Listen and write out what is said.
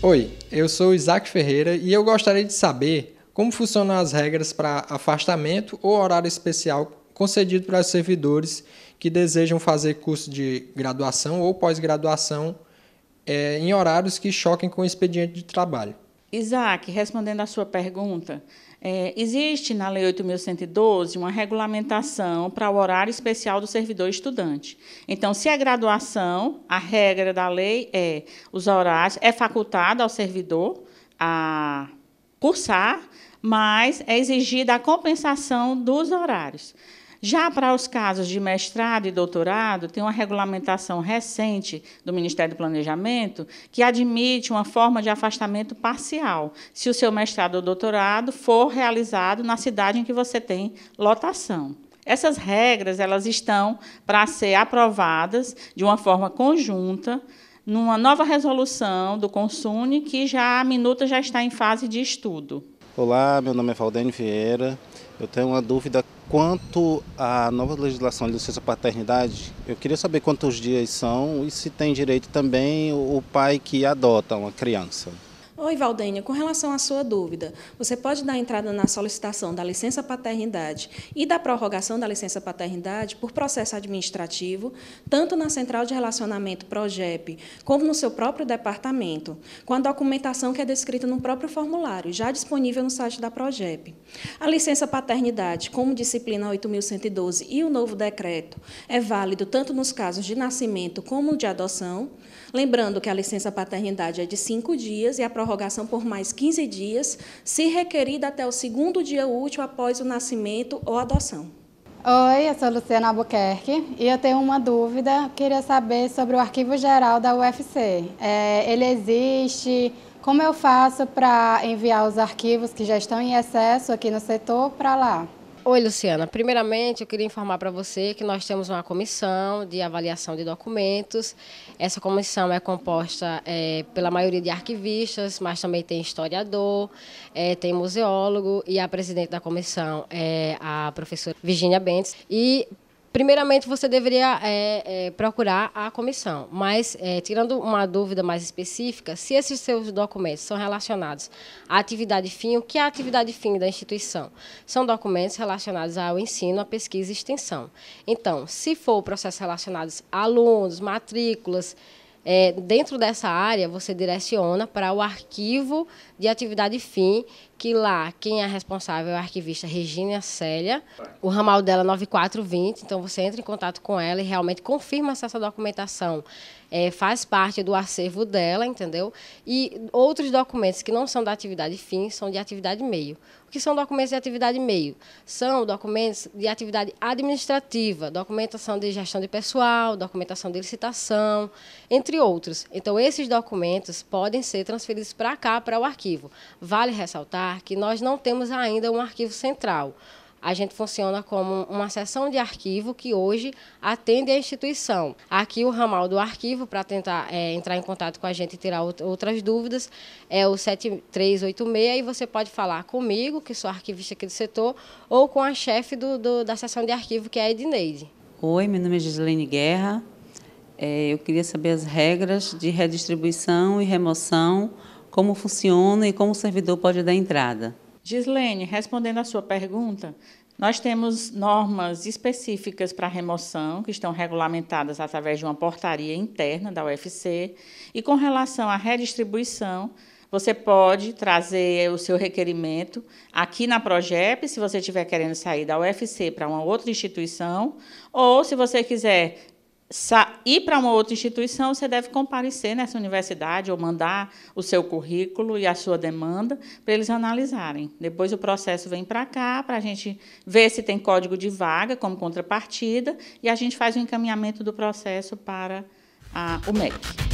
Oi, eu sou Isaac Ferreira e eu gostaria de saber como funcionam as regras para afastamento ou horário especial concedido para servidores que desejam fazer curso de graduação ou pós-graduação é, em horários que choquem com o expediente de trabalho. Isaac, respondendo à sua pergunta, é, existe na Lei 8.112 uma regulamentação para o horário especial do servidor estudante. Então, se é graduação, a regra da lei é os horários, é facultado ao servidor a cursar, mas é exigida a compensação dos horários. Já para os casos de mestrado e doutorado, tem uma regulamentação recente do Ministério do Planejamento que admite uma forma de afastamento parcial, se o seu mestrado ou doutorado for realizado na cidade em que você tem lotação. Essas regras elas estão para ser aprovadas de uma forma conjunta numa nova resolução do Consune que já a minuta já está em fase de estudo. Olá, meu nome é Valdênio Vieira. Eu tenho uma dúvida quanto à nova legislação de licença paternidade. Eu queria saber quantos dias são e se tem direito também o pai que adota uma criança. Oi, Valdênia, com relação à sua dúvida, você pode dar entrada na solicitação da licença paternidade e da prorrogação da licença paternidade por processo administrativo, tanto na Central de Relacionamento PROGEP, como no seu próprio departamento, com a documentação que é descrita no próprio formulário, já disponível no site da PROGEP. A licença paternidade, como disciplina 8.112 e o novo decreto, é válido tanto nos casos de nascimento como de adoção, lembrando que a licença paternidade é de cinco dias e a prorrogação por mais 15 dias, se requerida até o segundo dia útil após o nascimento ou adoção. Oi, eu sou Luciana Albuquerque e eu tenho uma dúvida. Queria saber sobre o arquivo geral da UFC. É, ele existe? Como eu faço para enviar os arquivos que já estão em excesso aqui no setor para lá? Oi, Luciana. Primeiramente, eu queria informar para você que nós temos uma comissão de avaliação de documentos. Essa comissão é composta é, pela maioria de arquivistas, mas também tem historiador, é, tem museólogo e a presidente da comissão é a professora Virginia Bentes. E Primeiramente, você deveria é, é, procurar a comissão, mas, é, tirando uma dúvida mais específica, se esses seus documentos são relacionados à atividade fim, o que é a atividade fim da instituição? São documentos relacionados ao ensino, à pesquisa e extensão. Então, se for processos relacionados a alunos, matrículas, é, dentro dessa área, você direciona para o arquivo de atividade fim, que lá quem é responsável é a arquivista Regina Célia, o ramal dela 9420, então você entra em contato com ela e realmente confirma se essa documentação é, faz parte do acervo dela, entendeu? E outros documentos que não são da atividade fim são de atividade meio. O que são documentos de atividade meio? São documentos de atividade administrativa, documentação de gestão de pessoal, documentação de licitação, entre outros. Então, esses documentos podem ser transferidos para cá, para o arquivo. Vale ressaltar que nós não temos ainda um arquivo central a gente funciona como uma seção de arquivo que hoje atende a instituição. Aqui o ramal do arquivo, para tentar é, entrar em contato com a gente e tirar outras dúvidas, é o 7386 e você pode falar comigo, que sou arquivista aqui do setor, ou com a chefe do, do, da seção de arquivo, que é a Edneide. Oi, meu nome é Gislaine Guerra. É, eu queria saber as regras de redistribuição e remoção, como funciona e como o servidor pode dar entrada. Gislene, respondendo à sua pergunta, nós temos normas específicas para remoção, que estão regulamentadas através de uma portaria interna da UFC, e com relação à redistribuição, você pode trazer o seu requerimento aqui na Progep, se você estiver querendo sair da UFC para uma outra instituição, ou se você quiser ir para uma outra instituição, você deve comparecer nessa universidade ou mandar o seu currículo e a sua demanda para eles analisarem. Depois o processo vem para cá para a gente ver se tem código de vaga como contrapartida e a gente faz o encaminhamento do processo para a, o MEC.